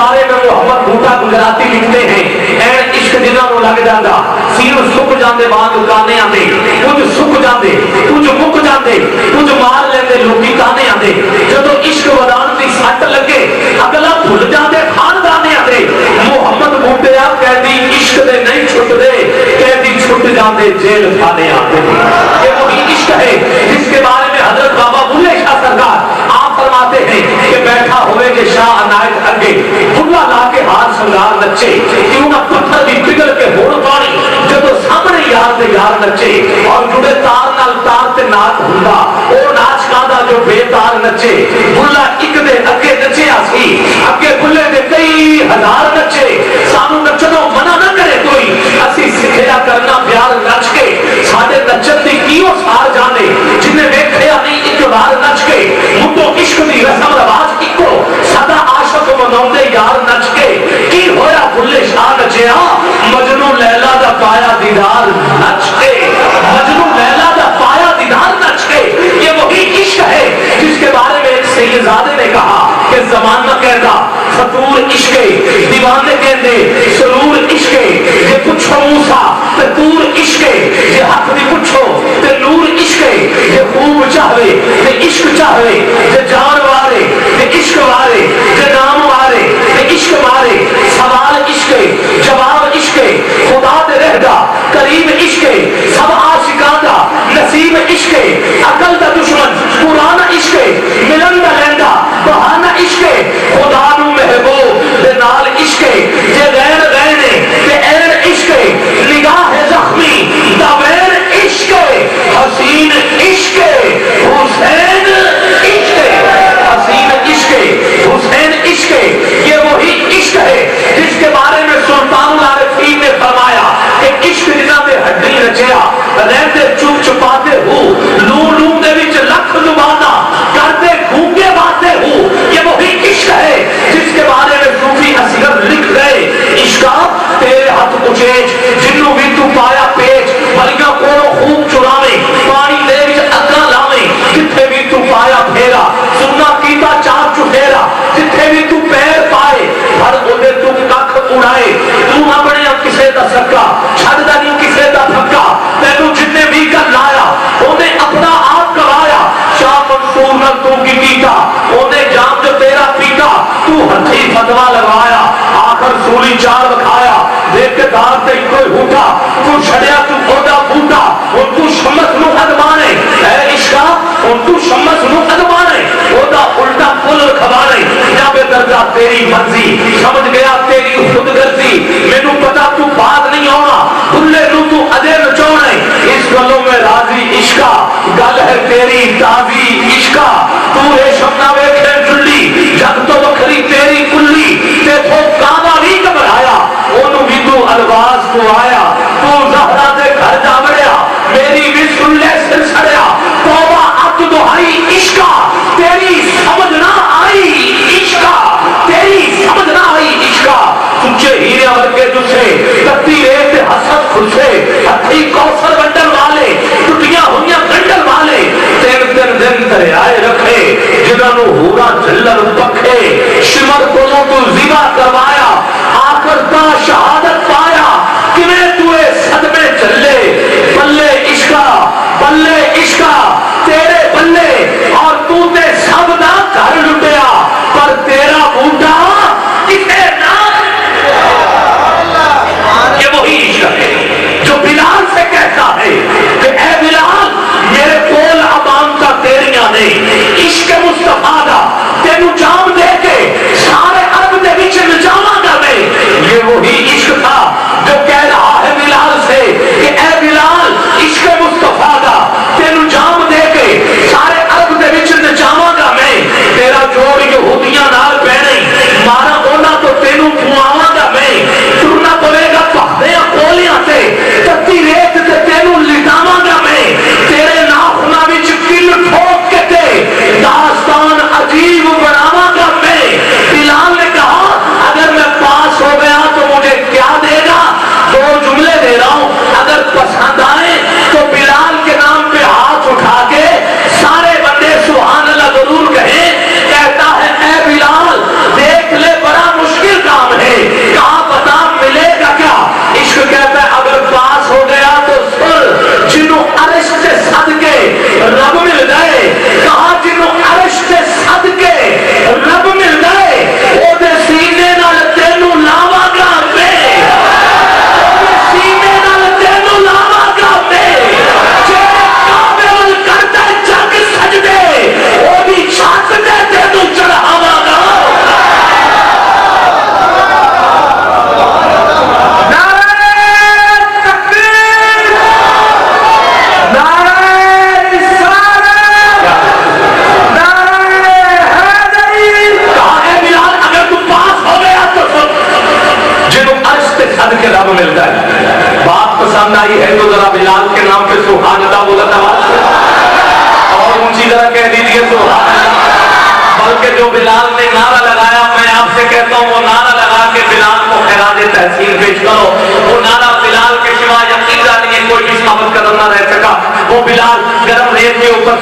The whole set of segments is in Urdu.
بارے میں محمد بوٹا گجراتی لکھتے ہیں۔ این عشق جنہاں نو لگ جاندہ سیر سکھ جاندے بعد کانے آندے۔ کچھ سکھ جاندے، کچھ مک جاندے، کچھ مار لیندے، لوکی کانے آندے۔ جدو عشق ودان دی سٹ لگے، اگلا بھول جاندے، خان خاندانے آندے۔ محمد بوٹے آپ کہہ دی عشق دے نہیں چھٹ دے کہہ دی چھٹ جاندے، جیل کھانے آندے۔ یہ وہی عشق ہے جس کے بارے میں حضرت بابا بلے شاہ سرکار آپ فرماتے ہیں کہ بیٹھا ہوئے کہ شاہ عنایت اگے بھلا لا کے ہاتھ سنگار نچے کیوں نہ پتھر بھی پگل کے ہون پانی جب سامنے یار تے یار نچے اور جڑے تار نال تار تے نات ہوندا او ناچ کاندا جو بے تار نچے بھلا اک دے اگے نچے آسی اگے بھلے دے کئی ہزار نچے سانو نچنوں منع دیدار نچ کے مجنو لیلا دا پایا دیدار نچ کے۔ یہ وہی عشق ہے جس کے بارے میں ایک سیدزادے نے کہا کہ زمانہ کہتا فطور عشق دیوانے کہندے سرور عشق کوئی ہوتا تو چھڑیا تو خدا پھوٹا اور تو شمس نو ادمانے اے عشقا، اور تو شمس نو ادمانے خدا الٹا پل کھوانے یا بے درجہ تیری مرضی، سمجھ گیا تیری خود غرضی مینوں پتا تو بات نہیں ہونا بھلے نو تو اجے نچونے۔ اس گلوں میں راضی عشقا، گل ہے تیری تازی عشقا۔ تو اے شمنا وے ویکھے جلی جگ تو بکھری تیری کلی، تے تو کعبہ بھی گھبرایا۔ اونوں تو الواز کو آیا، تو زہرا دے گھر جا بڑیا میری بھی سن لے سن سڑیا توبہ اب تو دہائی عشقہ تیری سمجھنا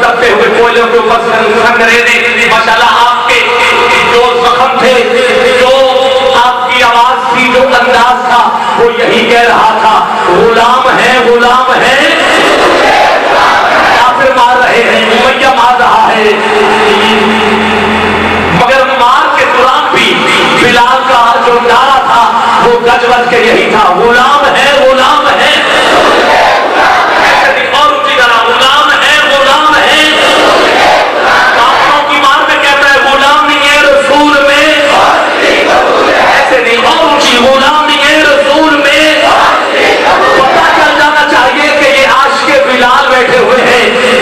کرتے ہوئے کوئلوں کے اوپر کھنگرے نے ماشاءاللہ آپ کے جو زخم تھے، جو آپ کی آواز تھی، جو انداز تھا، وہ یہی کہہ رہا تھا، غلام ہے غلام ہے۔ کافر مار رہے ہیں، میاں مار رہا ہے۔ مگر مار کے دوران بھی بلال کا جو نعرہ تھا، وہ گجبت کے یہی تھا، غلام ہے غلام ہے۔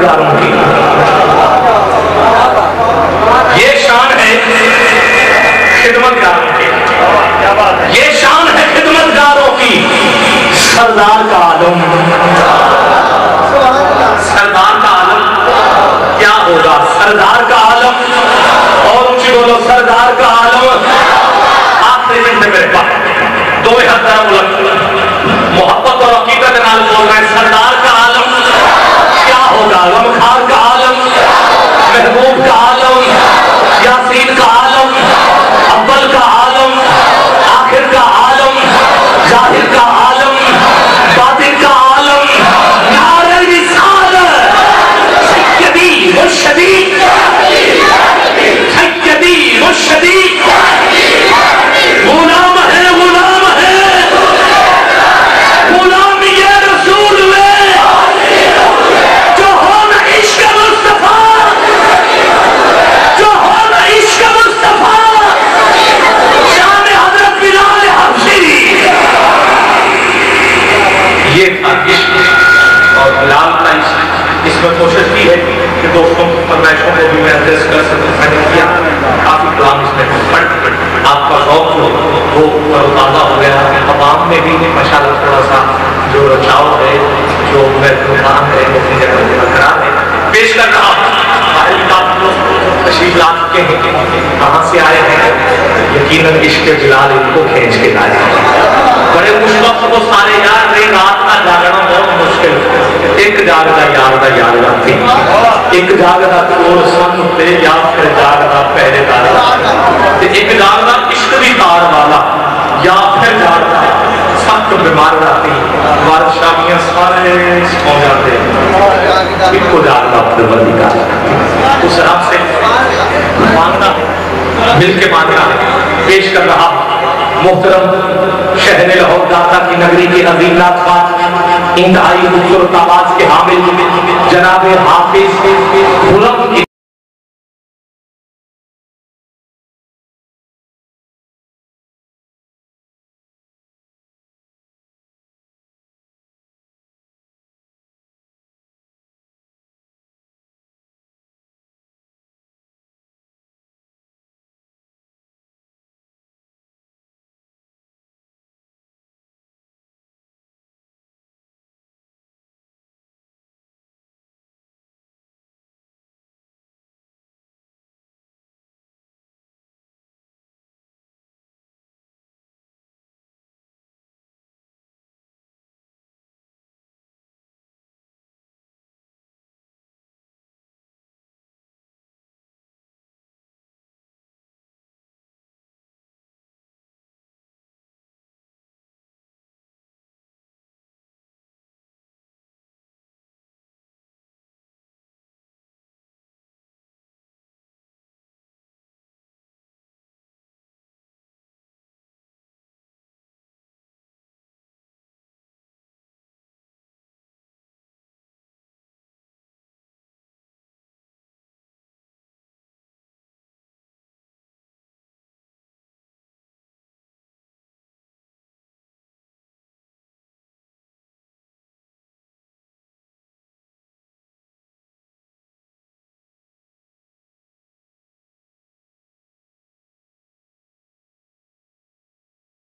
گزاروں کی یہ شان ہے خدمت گاروں کی۔ یہ شان ہے خدمت گاروں کی۔ سردار کا عالم۔ سردار کا عالم۔ کیا ہوگا؟ سردار کا عالم۔ اور اونچی بولو، سردار کا عالم۔ آخری منٹ میں میرے پاس۔ دو ہزار ملک کی فرمائشوں کو بھی میں ایڈریس کر سکوں، میں نے کیا؟ کافی کلام اس میں پڑھ آپ کا شوق جو وہ تازہ ہو گیا۔ عوام میں بھی ماشاء اللہ تھوڑا سا جو رچاؤ ہے، جو محفوظان ہے، وہ اپنی جگہ برقرار ہے۔ پیش کر رہا تشریف لا چکے ہیں۔ کہاں سے آئے ہیں؟ یقیناً عشق بلال ان کو کھینچ کے لائے۔ بڑے خوش وقت کو سارے یار رے رات کا جاگنا بہت مشکل۔ ہے ایک جاگتا یار دا یار دا تھی ایک جاگتا چور سن تے یا پھر جاگتا پہلے دار ایک جاگتا عشق دی تار والا یا پھر جاگ جاگتا سخت بیمار رہتی بادشاہیاں سارے سو جاتے ایک کو جاگ دا جاگتا پروردگار اس رب سے مانگنا مل کے مانگنا پیش کر رہا محترم، شہر لاہور داتا کی نگری کے عظیم نات خان انتہائی خوبصورت آواز کے حامل جناب حافظ غلام